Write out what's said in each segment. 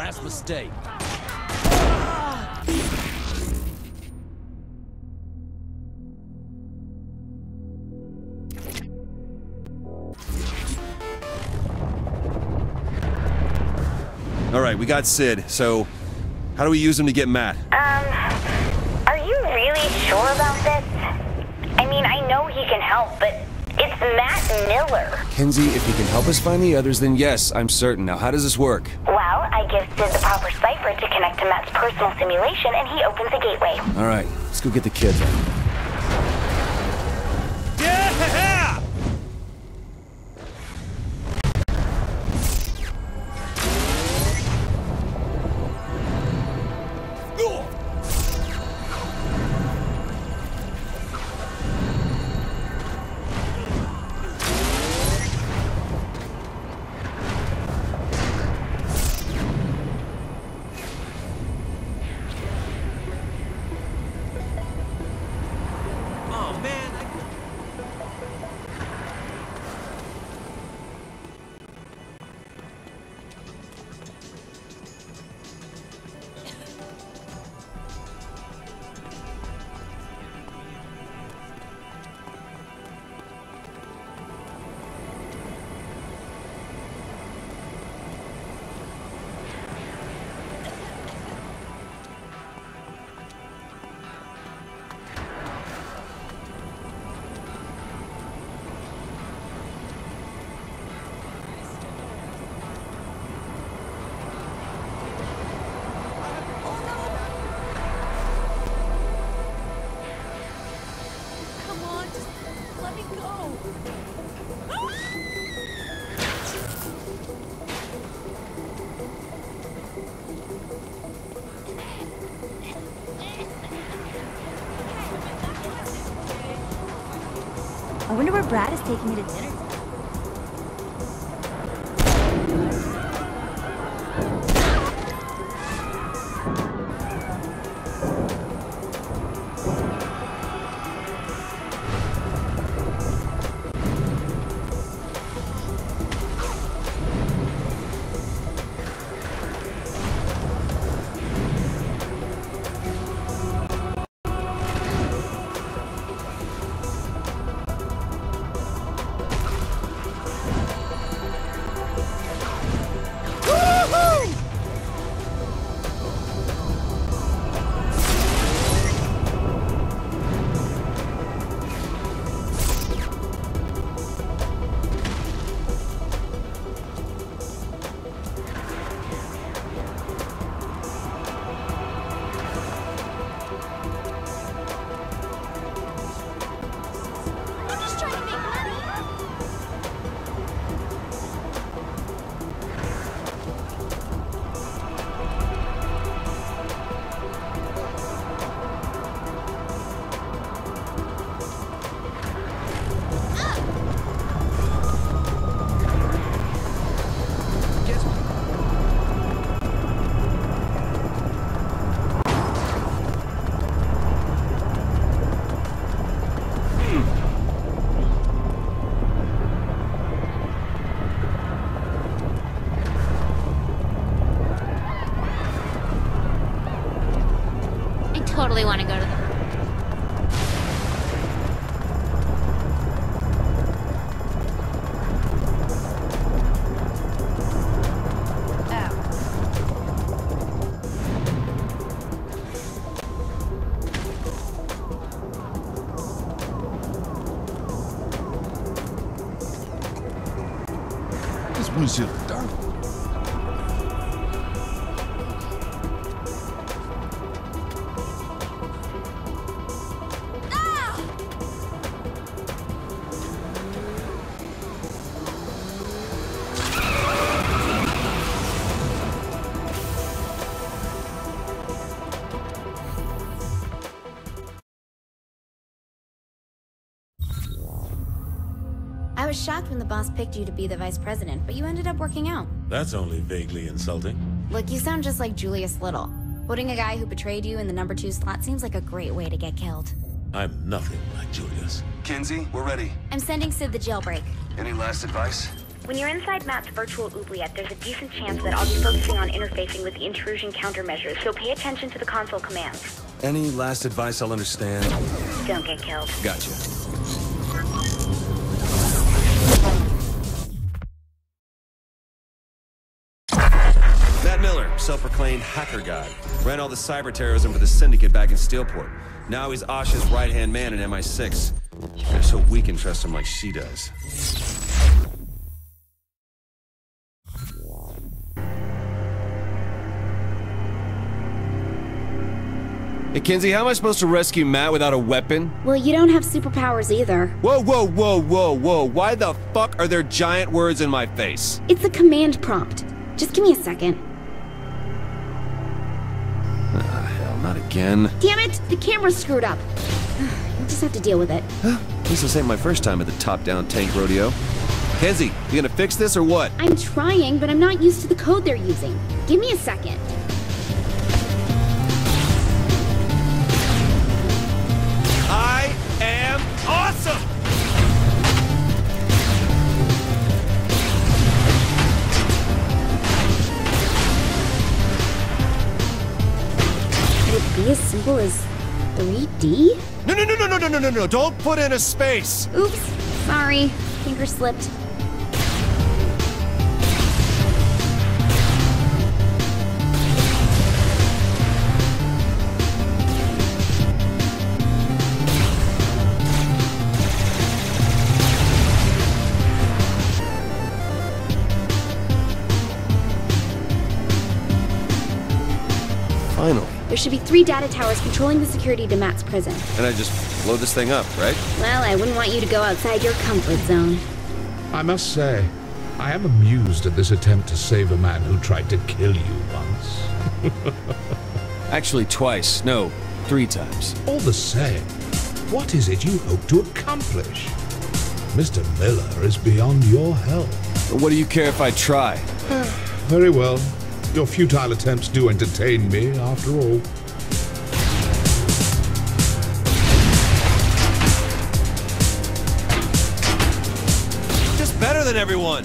last mistake. All right, we got Sid, so how do we use him to get Matt? Um, are you really sure about this? I mean, I know he can help, but it's Matt Miller. Kinzie, if he can help us find the others, then yes, I'm certain. Now, how does this work? I give Sid the proper cipher to connect to Matt's personal simulation, and he opens the gateway. All right, let's go get the kid wonder where Brad is taking me to dinner. Totally want to go to the. Was shocked when the boss picked you to be the vice president, but you ended up working out. That's only vaguely insulting. Look, you sound just like Julius Little. Putting a guy who betrayed you in the number two slot seems like a great way to get killed. I'm nothing like Julius. Kinzie, we're ready. I'm sending Sid the jailbreak. Any last advice? When you're inside Matt's virtual oubliette, there's a decent chance that I'll be focusing on interfacing with the intrusion countermeasures, so pay attention to the console commands. Any last advice I'll understand? Don't get killed. Gotcha. Self-proclaimed hacker god, ran all the cyber terrorism for the Syndicate back in Steelport. Now he's Asha's right-hand man in MI6. Just hope we can trust him like she does. Hey, Kinzie, how am I supposed to rescue Matt without a weapon? Well, you don't have superpowers either. Whoa, whoa, whoa, whoa, whoa. Why the fuck are there giant words in my face? It's a command prompt. Just give me a second. Again. Damn it! The camera's screwed up. You'll just have to deal with it. This ain't my first time at the top-down tank rodeo. Kinzie, you gonna fix this or what? I'm trying, but I'm not used to the code they're using. Give me a second. It be as simple as 3D? No, no, no, no, no, no, no, no, no, don't put in a space! Oops, sorry. Finger slipped. Should be three data towers controlling the security to Matt's prison. And I just blow this thing up, right? Well, I wouldn't want you to go outside your comfort zone. I must say, I am amused at this attempt to save a man who tried to kill you once. Actually, twice. No, three times. All the same, what is it you hope to accomplish? Mr. Miller is beyond your help. What do you care if I try? Very well. Your futile attempts do entertain me, after all. Just better than everyone!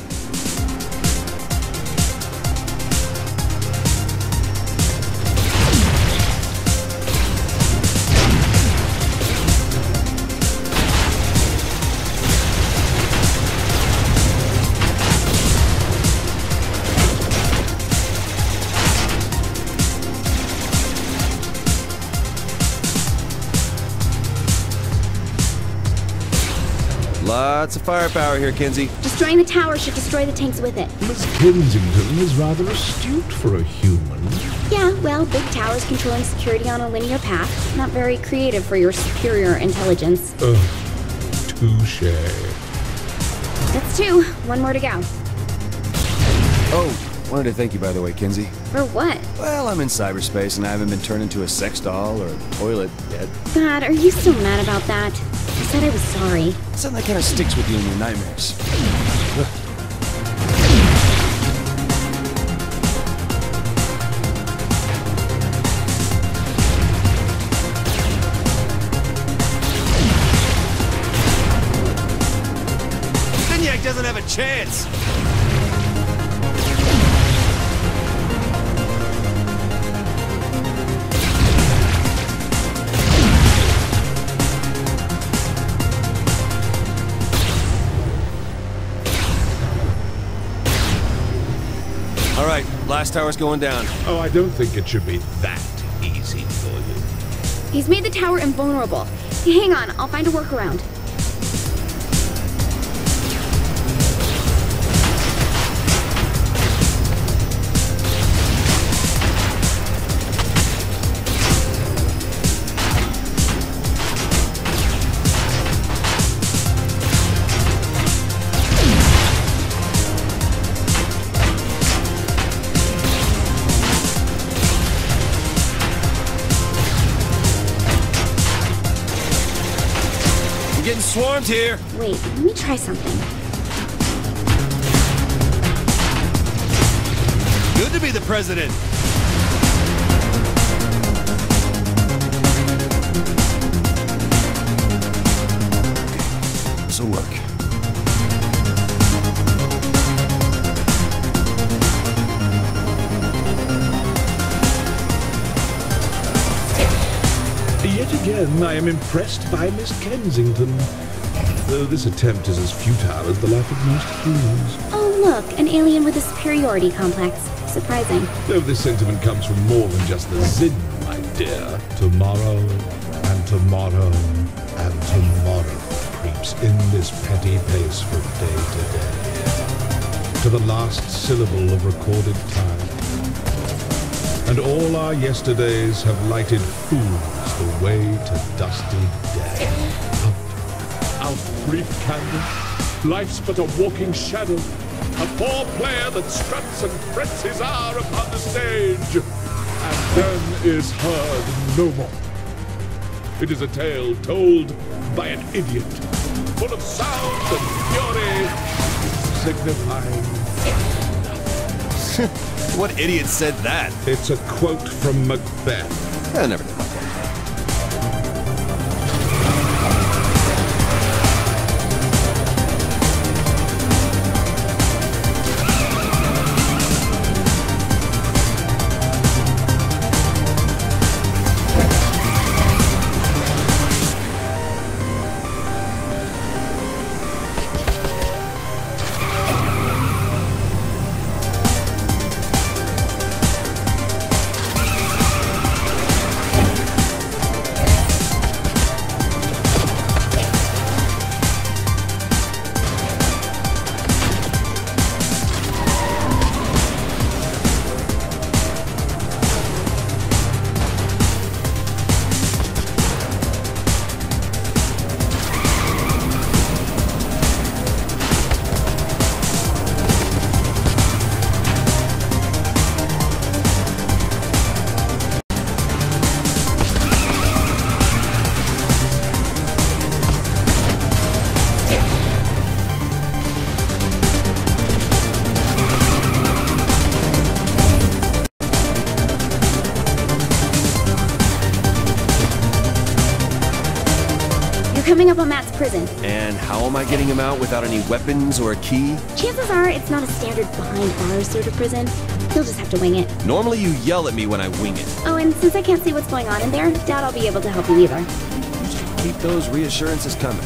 Lots of firepower here, Kinzie. Destroying the tower should destroy the tanks with it. Miss Kensington is rather astute for a human. Yeah, well, big towers controlling security on a linear path. Not very creative for your superior intelligence. Ugh, touche. That's two. One more to go. Oh, wanted to thank you, by the way, Kinzie. For what? Well, I'm in cyberspace and I haven't been turned into a sex doll or a toilet yet. God, are you still mad about that? I said I was sorry. Something that kind of sticks with you in your nightmares. Zinyak doesn't have a chance! Last tower's going down. Oh, I don't think it should be that easy for you. He's made the tower invulnerable. Hang on, I'll find a workaround. Someone's here! Wait, let me try something. Good to be the president. So work. Yet again, I am impressed by Miss Kensington. Though this attempt is as futile as the life of most humans. Oh, look, an alien with a superiority complex. Surprising. Though this sentiment comes from more than just the Zin, my dear. Tomorrow, and tomorrow, and tomorrow creeps in this petty pace from day to day. To the last syllable of recorded time. And all our yesterdays have lighted fools the way to dusty day. Out, out, brief candle. Life's but a walking shadow. A poor player that struts and frets his hour upon the stage. And then is heard no more. It is a tale told by an idiot, full of sound and fury, signifying What idiot said that? It's a quote from Macbeth. I never did. Him out without any weapons or a key? Chances are it's not a standard behind bars sort of prison. You'll just have to wing it. Normally you yell at me when I wing it. Oh, and since I can't see what's going on in there, doubt I'll be able to help you either. Keep those reassurances coming.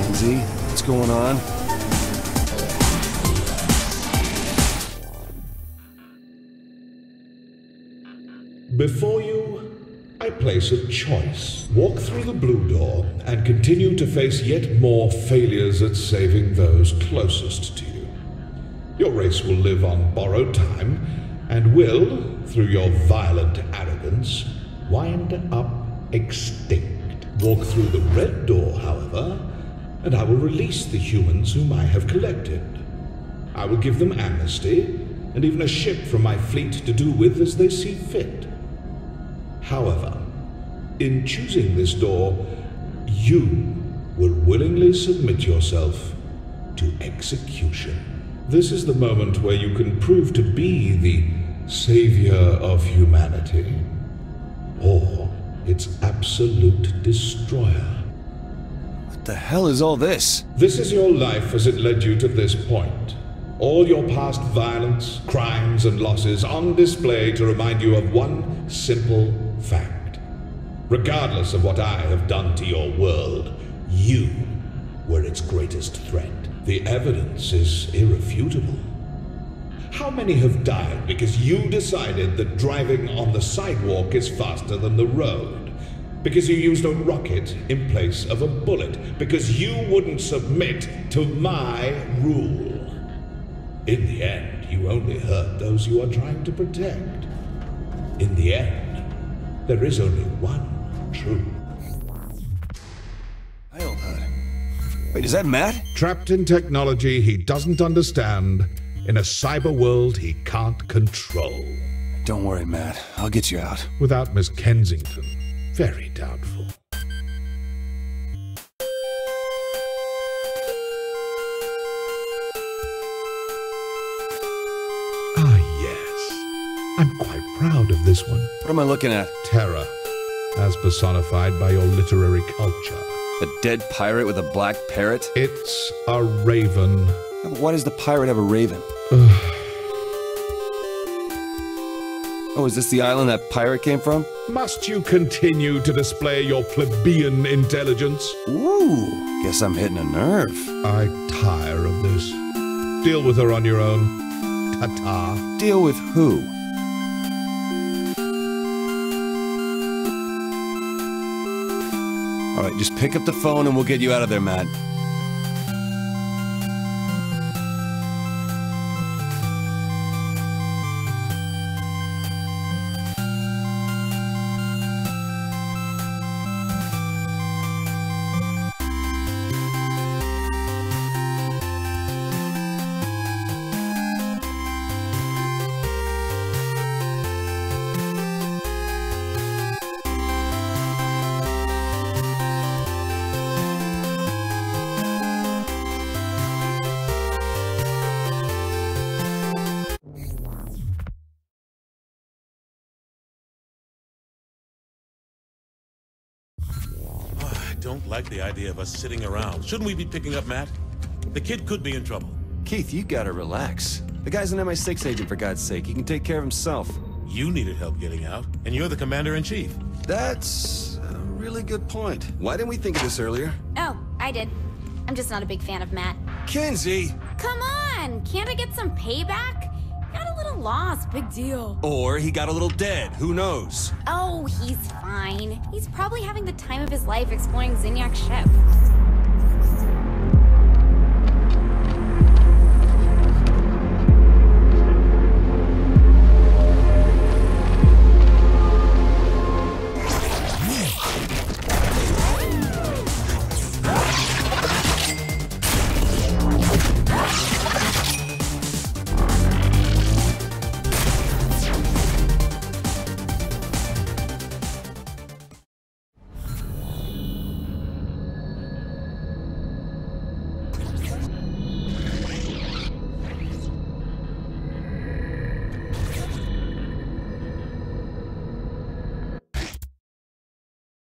Lindsay, what's going on? Before you, I place a choice. Walk through the blue door and continue to face yet more failures at saving those closest to you. Your race will live on borrowed time and will, through your violent arrogance, wind up extinct. Walk through the red door, however, and I will release the humans whom I have collected. I will give them amnesty and even a ship from my fleet to do with as they see fit. However, in choosing this door, you will willingly submit yourself to execution. This is the moment where you can prove to be the savior of humanity, or its absolute destroyer. What the hell is all this? This is your life as it led you to this point. All your past violence, crimes, and losses on display to remind you of one simple fact. Regardless of what I have done to your world, you were its greatest threat. The evidence is irrefutable. How many have died because you decided that driving on the sidewalk is faster than the road? Because you used a rocket in place of a bullet? Because you wouldn't submit to my rule? In the end, you only hurt those you are trying to protect. In the end, there is only one truth. I'll hurt. Wait, is that Matt? Trapped in technology he doesn't understand, in a cyber world he can't control. Don't worry, Matt. I'll get you out. Without Miss Kensington, very doubtful. Of this one. What am I looking at? Terror, as personified by your literary culture. A dead pirate with a black parrot? It's a raven. Why does the pirate have a raven? Oh, is this the island that pirate came from? Must you continue to display your plebeian intelligence? Ooh, guess I'm hitting a nerve. I tire of this. Deal with her on your own. Ta-ta. Deal with who? All right, just pick up the phone and we'll get you out of there, Matt. Like the idea of us sitting around. Shouldn't we be picking up Matt? The kid could be in trouble. Keith, you gotta relax. The guy's an MI6 agent, for God's sake. He can take care of himself. You needed help getting out, and you're the commander-in-chief. That's a really good point. Why didn't we think of this earlier? Oh, I did. I'm just not a big fan of Matt. Kinzie! Come on! Can't I get some payback? Lost, big deal. Or he got a little dead, who knows? Oh, he's fine. He's probably having the time of his life exploring Zinyak's ship.